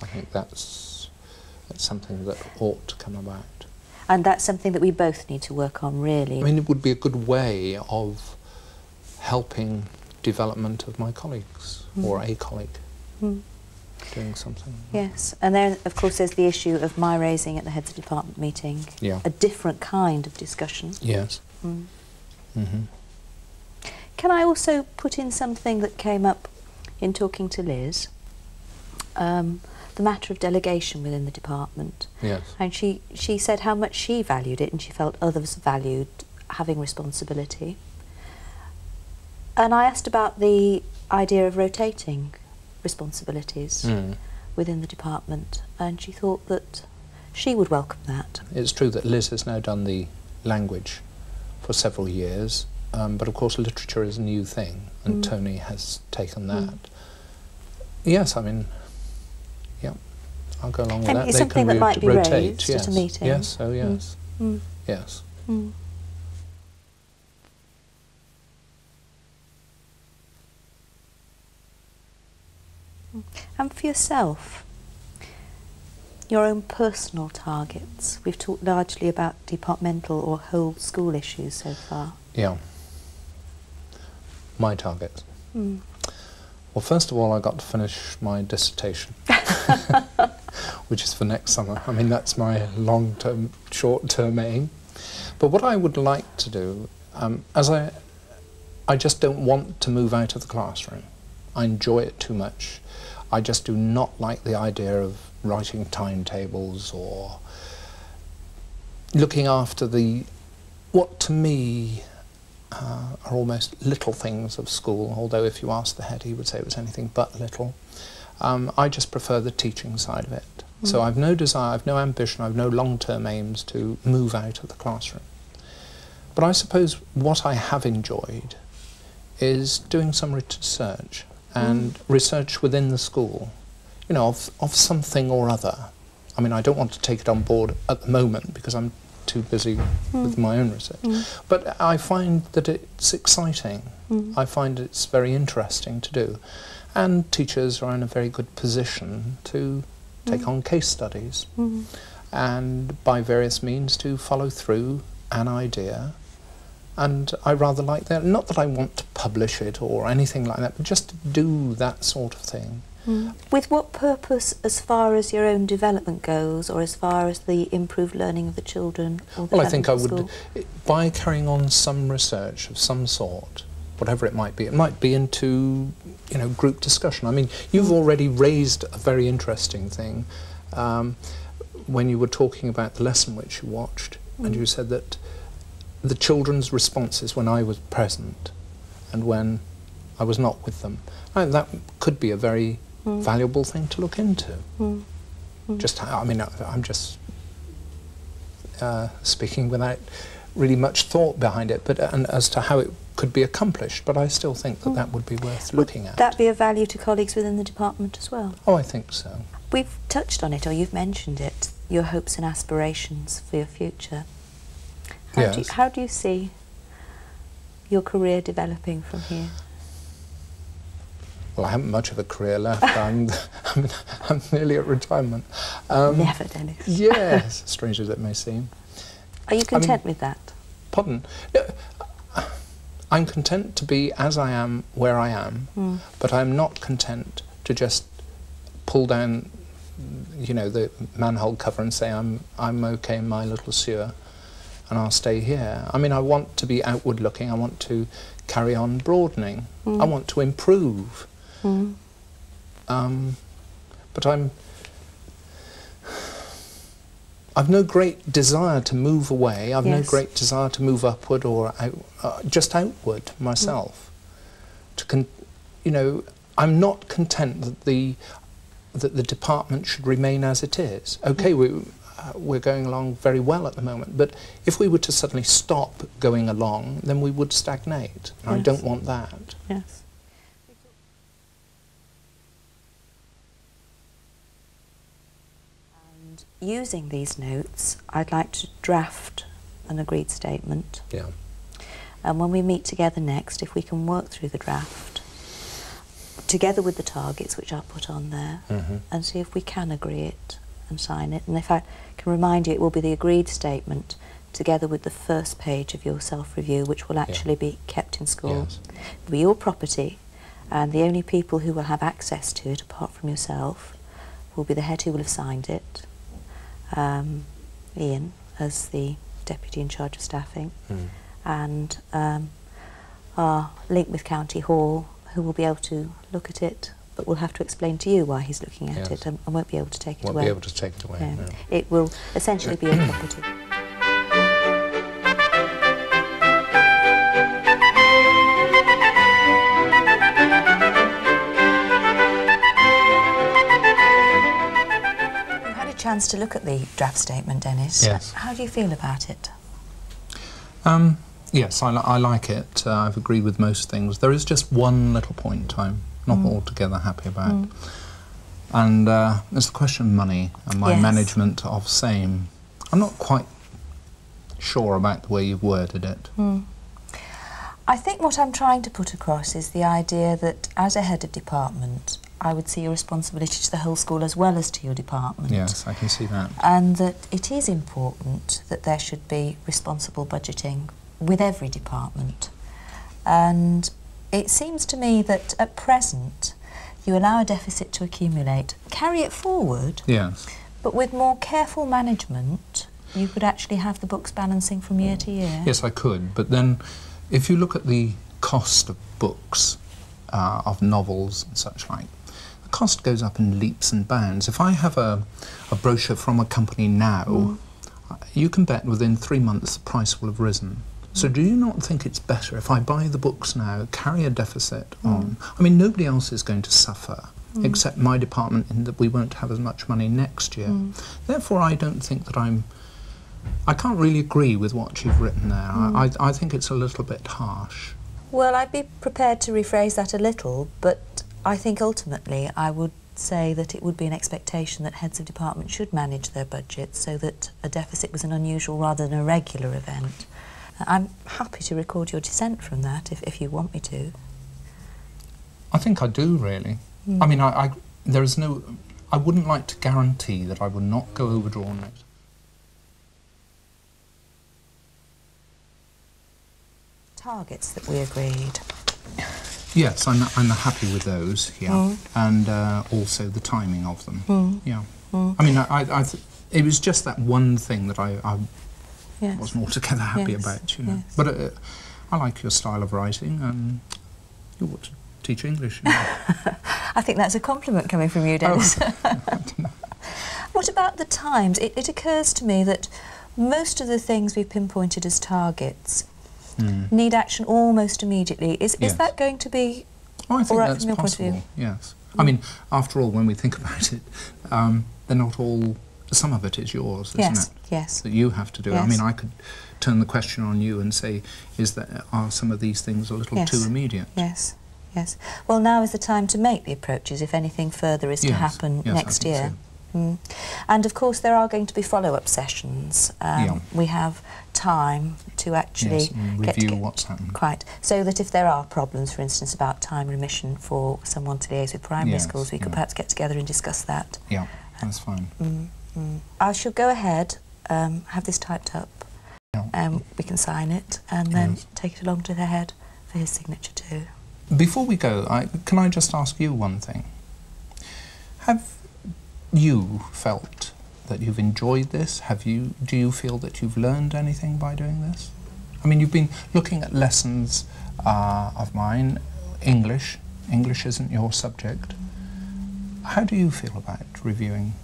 I think that's, that's something that ought to come about. And that's something that we both need to work on, really. I mean, it would be a good way of helping development of my colleagues or Mm. a colleague Mm. Doing something. Yes, and then of course there's the issue of my raising at the heads of department meeting Yeah. a different kind of discussion. Yes. Mm. Mm-hmm. Can I also put in something that came up in talking to Liz? Um, the matter of delegation within the department. Yes. And she, she said how much she valued it and she felt others valued having responsibility. And I asked about the idea of rotating responsibilities Mm. within the department and she thought that she would welcome that. It's true that Liz has now done the language for several years, um, but of course literature is a new thing, and Mm. Tony has taken Mm. that. Yes, I mean, yeah, I'll go along with And that. it's they something can that might be rotate. raised yes. at a meeting. Yes, oh Mm. yes, Mm. yes. And for yourself, your own personal targets. We've talked largely about departmental or whole school issues so far. Yeah. My targets. Mm. Well, first of all, I got to finish my dissertation, which is for next summer. I mean, that's my long-term, short-term aim. But what I would like to do, um, as I, I just don't want to move out of the classroom. I enjoy it too much. I just do not like the idea of writing timetables or looking after the, what to me uh, are almost little things of school, although if you asked the head he would say it was anything but little. Um, I just prefer the teaching side of it. So Mm. I've no desire, I've no ambition, I've no long-term aims to move out of the classroom. But I suppose what I have enjoyed is doing some research and research within the school, you know, of, of something or other. I mean, I don't want to take it on board at the moment because I'm too busy with Mm. my own research. Mm. But I find that it's exciting. Mm. I find it's very interesting to do. And teachers are in a very good position to take Mm. on case studies Mm. and by various means to follow through an idea. And I rather like that. Not that I want to publish it or anything like that, but just to do that sort of thing. Mm. With what purpose as far as your own development goes or as far as the improved learning of the children or the Well, I think I would, by carrying on some research of some sort, whatever it might be, it might be into, you know, group discussion. I mean, you've already raised a very interesting thing um, when you were talking about the lesson which you watched, and Mm. you said that the children's responses when I was present and when I was not with them, and that could be a very Mm. valuable thing to look into. Mm. Mm. Just, I mean, I, I'm just uh, speaking without really much thought behind it, but and as to how it could be accomplished. But I still think that that would be worth looking at. that be of value to colleagues within the department as well? Oh, I think so. We've touched on it, or you've mentioned it, your hopes and aspirations for your future. How, do, you, how do you see your career developing from here? Well, I haven't much of a career left. I'm, I'm, I'm nearly at retirement. Um, Never, Dennis. yes, strange as it may seem. Are you content with that? Pardon? No, I'm content to be as I am where I am, Mm. but I'm not content to just pull down, you know, the manhole cover and say I'm I'm okay in my little sewer, and I'll stay here. I mean, I want to be outward looking. I want to carry on broadening. I Mm. want to improve. Mm. Um, but I'm. I've no great desire to move away. I've no great desire to move upward or out, uh, just outward myself. To con- you know, I'm not content that the that the department should remain as it is. Okay, we, uh, we're going along very well at the moment, but if we were to suddenly stop going along, then we would stagnate. And I don't want that. Yes. And using these notes, I'd like to draft an agreed statement. Yeah. And when we meet together next, if we can work through the draft, together with the targets which are put on there, Mhm. and see if we can agree it sign it. And if I can remind you, it will be the agreed statement together with the first page of your self-review, which will actually be kept in school. Yes. It'll be your property, and the only people who will have access to it, apart from yourself, will be the head who will have signed it, um, Ian, as the deputy in charge of staffing, Mm. and um, our link with County Hall, who will be able to look at it, but we'll have to explain to you why he's looking at Yes. it, and, and won't be able to take it Won't away. be able to take it away. Yeah. no. It will essentially be a property. You've had a chance to look at the draft statement, Dennis. Yes. How do you feel about it? Um, yes, I, li- I like it. Uh, I've agreed with most things. There is just one little point I'm not Mm. altogether happy about. Mm. And uh, it's the question of money and my Yes. management of same. I'm not quite sure about the way you've worded it. Hmm. I think what I'm trying to put across is the idea that as a head of department, I would see your responsibility to the whole school as well as to your department. Yes, I can see that. And that it is important that there should be responsible budgeting with every department. And it seems to me that at present, you allow a deficit to accumulate, carry it forward, Yes. but with more careful management, you could actually have the books balancing from year to year. Yes, I could. But then, if you look at the cost of books, uh, of novels and such like, the cost goes up in leaps and bounds. If I have a, a brochure from a company now, uh, you can bet within three months the price will have risen. So do you not think it's better if I buy the books now, carry a deficit on? I mean, nobody else is going to suffer Mm. except my department in that we won't have as much money next year. Mm. Therefore, I don't think that I'm. I can't really agree with what you've written there. I, I, I think it's a little bit harsh. Well, I'd be prepared to rephrase that a little, but I think ultimately I would say that it would be an expectation that heads of department should manage their budgets so that a deficit was an unusual rather than a regular event. I'm happy to record your dissent from that if, if you want me to. I think I do really. Mm. I mean, I, I there is no. I wouldn't like to guarantee that I would not go overdrawn it. Targets that we agreed. Yes, I'm, I'm happy with those. Yeah, Mm. and uh, also the timing of them. Mm. Yeah. Mm. I mean, I, I, I th- it was just that one thing that I, I Yes. wasn't altogether happy Yes, about. You know, yes. but uh, I like your style of writing, and you ought to teach English. You know. I think that's a compliment coming from you, Dennis. what about the times? It, it occurs to me that most of the things we've pinpointed as targets Mm. need action almost immediately. Is, Yes. is that going to be Oh, I think all right that's from your point of possible. view? Yes. I mean, after all, when we think about it, um, they're not all. Some of it is yours, isn't Yes, it? yes. That you have to do. I mean, I could turn the question on you and say, "Is that are some of these things a little Yes. too immediate?" Yes, yes. Well, now is the time to make the approaches if anything further is to happen yes, next year. so. Mm. And of course, there are going to be follow-up sessions. Um, Yeah. We have time to actually Yes, get review toge- what's happened. Quite. So that if there are problems, for instance, about time remission for someone to liaise with primary Yes, schools, we could yeah. perhaps get together and discuss that. Yeah, that's fine. Mm, mm. I shall go ahead, um, have this typed up, Yeah. um, we can sign it, and then Yes. take it along to the head for his signature too. Before we go, I, can I just ask you one thing? Have you felt that you've enjoyed this? Have you? Do you feel that you've learned anything by doing this? I mean, you've been looking at lessons uh, of mine, English. English isn't your subject. How do you feel about reviewing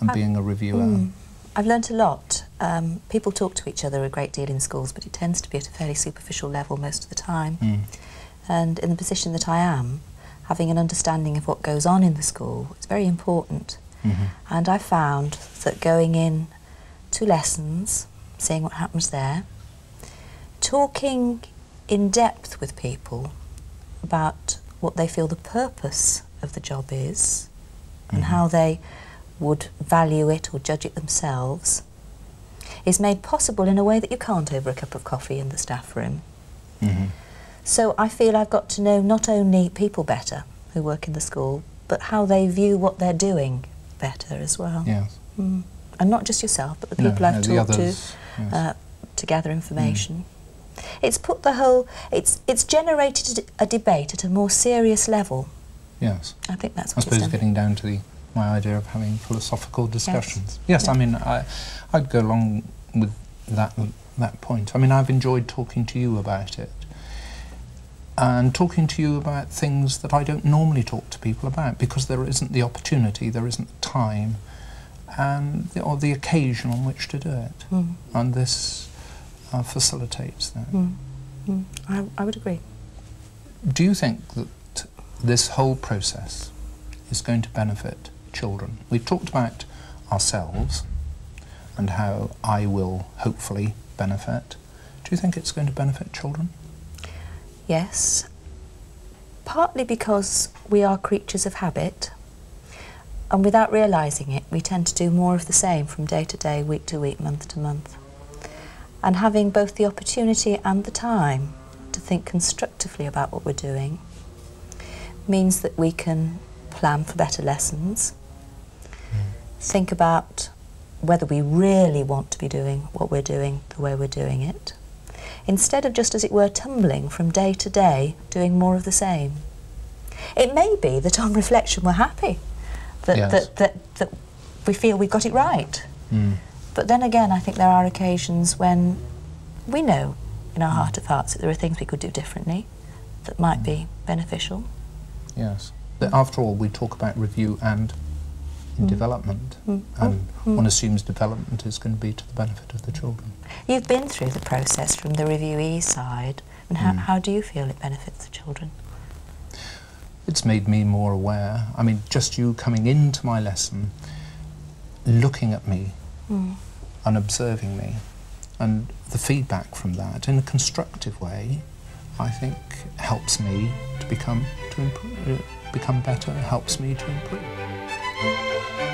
and I- being a reviewer? Mm. I've learnt a lot. Um, people talk to each other a great deal in schools, but it tends to be at a fairly superficial level most of the time. Mm. And in the position that I am, having an understanding of what goes on in the school is very important. Mhm. And I found that going in to lessons, seeing what happens there, talking in depth with people about what they feel the purpose of the job is and Mhm. how they would value it or judge it themselves is made possible in a way that you can't over a cup of coffee in the staff room. Mhm. So I feel I've got to know not only people better who work in the school, but how they view what they're doing better as well. Yes. Mm. And not just yourself, but the No, people I've no, talked others, to yes. uh, to gather information. It's put the whole, it's, it's generated a debate at a more serious level. Yes. I think that's what I suppose it's getting down to the, my idea of having philosophical discussions. Yes, I mean, I, I'd go along with that that point. I mean, I've enjoyed talking to you about it, and talking to you about things that I don't normally talk to people about because there isn't the opportunity, there isn't the time, and the, or the occasion on which to do it. Mm. And this uh, facilitates that. Mm. Mm. I, I would agree. Do you think that this whole process is going to benefit children? We've talked about ourselves and how I will hopefully benefit. Do you think it's going to benefit children? Yes. Partly because we are creatures of habit, and without realising it, we tend to do more of the same from day to day, week to week, month to month. And having both the opportunity and the time to think constructively about what we're doing means that we can plan for better lessons, think about whether we really want to be doing what we're doing the way we're doing it, instead of just, as it were, tumbling from day to day, doing more of the same. It may be that on reflection we're happy, that, Yes. that, that, that we feel we've got it right. Mm. But then again, I think there are occasions when we know in our heart of hearts that there are things we could do differently that might be beneficial. Yes. After all, we talk about review and Mm. development, Mm. and mm. one assumes development is going to be to the benefit of the children. You've been through the process from the reviewee side, and how, how do you feel it benefits the children? It's made me more aware. I mean, just you coming into my lesson, looking at me and observing me, and the feedback from that in a constructive way, I think helps me to become to improve, become better. Helps me to improve. Thank you.